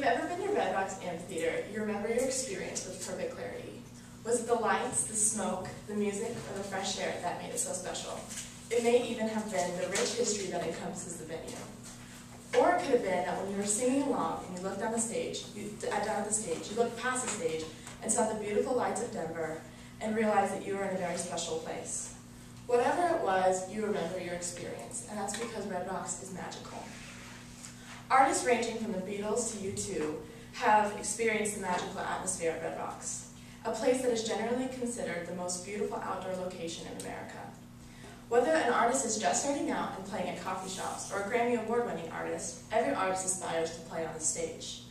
you've ever been to Red Rocks Amphitheater, you remember your experience with perfect clarity. Was it the lights, the smoke, the music, or the fresh air that made it so special? It may even have been the rich history that encompasses the venue. Or it could have been that when you were singing along and you looked down the stage, you, uh, down the stage, you looked past the stage and saw the beautiful lights of Denver and realized that you were in a very special place. Whatever it was, you remember your experience, and that's because Red Rocks is magical. Artists ranging from the Beatles to U2 have experienced the magical atmosphere at Red Rocks, a place that is generally considered the most beautiful outdoor location in America. Whether an artist is just starting out and playing at coffee shops or a Grammy Award-winning artist, every artist aspires to play on the stage.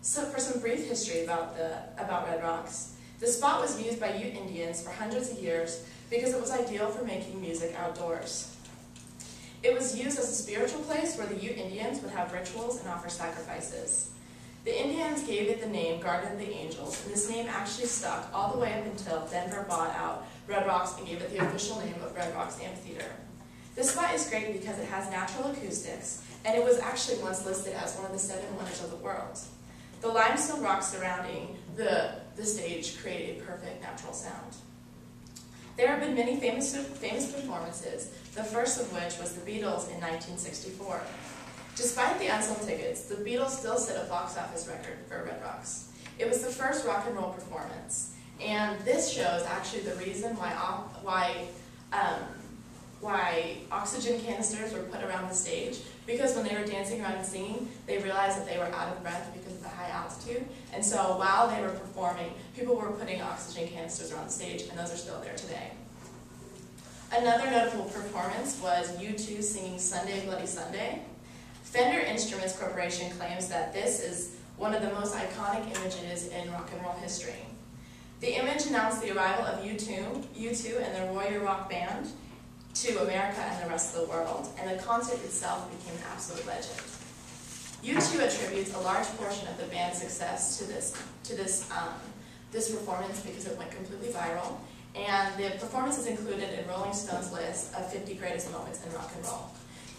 So for some brief history about, the, about Red Rocks, the spot was used by Ute Indians for hundreds of years because it was ideal for making music outdoors. It was used as a spiritual place where the Ute Indians would have rituals and offer sacrifices. The Indians gave it the name Garden of the Angels, and this name actually stuck all the way up until Denver bought out Red Rocks and gave it the official name of Red Rocks Amphitheater. This spot is great because it has natural acoustics, and it was actually once listed as one of the seven wonders of the world. The limestone rocks surrounding the, the stage create a perfect natural sound. There have been many famous, famous performances, the first of which was the Beatles in 1964. Despite the unsold tickets, the Beatles still set a box office record for Red Rocks. It was the first rock and roll performance, and this shows actually the reason why, why, um, why oxygen canisters were put around the stage, because when they were dancing around and singing, they realized that they were out of breath because of altitude, and so while they were performing, people were putting oxygen canisters the stage, and those are still there today. Another notable performance was U2 singing Sunday Bloody Sunday. Fender Instruments Corporation claims that this is one of the most iconic images in rock and roll history. The image announced the arrival of U2, U2 and their Warrior Rock Band to America and the rest of the world, and the concert itself became an absolute legend. U2 attributes a large portion of the band's success to this, to this, um, this performance because it went completely viral, and the performance is included in Rolling Stone's list of 50 greatest moments in rock and roll.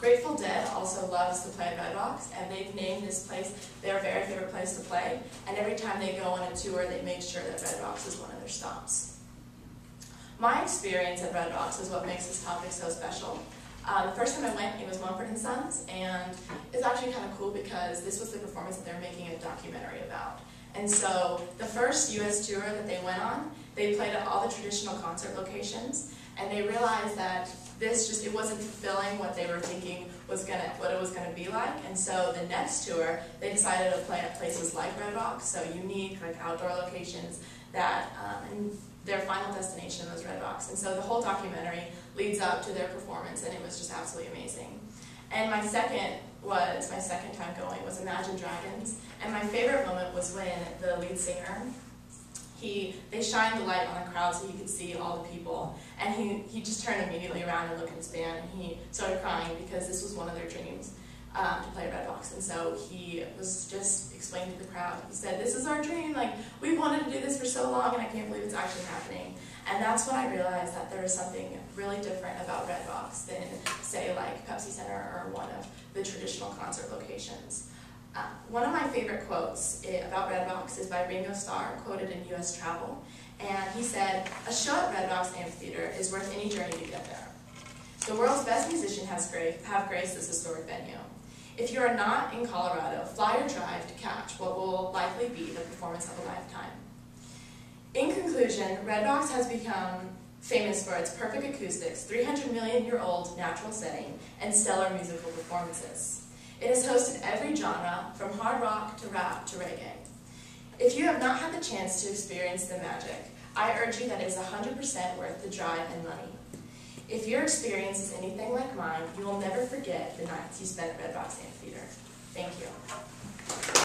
Grateful Dead also loves to play Red Rocks, and they've named this place their very favorite place to play, and every time they go on a tour, they make sure that Red Rocks is one of their stops. My experience at Red Rocks is what makes this topic so special. Uh, the first time I went, it was Mumford & Sons, and it's actually kind of cool because this was the performance that they're making a documentary about. And so the first U.S. tour that they went on, they played at all the traditional concert locations, and they realized that this just, it wasn't fulfilling what they were thinking was gonna, what it was gonna be like. And so the next tour, they decided to play at places like Red Rocks, so unique, like outdoor locations that, um, and their final destination was Red Rocks. And so the whole documentary leads up to their performance, and it was just absolutely amazing. And my second was, my second time going, was Imagine Dragons. And my favorite moment was when the lead singer he, they shined the light on the crowd so he could see all the people. And he, he just turned immediately around and looked at his band and he started crying because this was one of their dreams um, to play Red Rocks. And so he was just explaining to the crowd, he said, this is our dream, like we wanted to do this for so long and I can't believe it's actually happening. And that's when I realized that there is something really different about Red Rocks than say like Pepsi Center or one of the traditional concert locations. Uh, one of my favorite quotes eh, about Red Rocks is by Ringo Starr, quoted in U.S. Travel, and he said, a show at Red Rocks Amphitheater is worth any journey to get there. The world's best musician has gra have graced this historic venue. If you are not in Colorado, fly or drive to catch what will likely be the performance of a lifetime. In conclusion, Red Rocks has become famous for its perfect acoustics, 300 million year old natural setting, and stellar musical performances. It has hosted every genre, from hard rock to rap to reggae. If you have not had the chance to experience the magic, I urge you that it is 100% worth the drive and money. If your experience is anything like mine, you will never forget the nights you spent at Red Rocks Amphitheater. Thank you.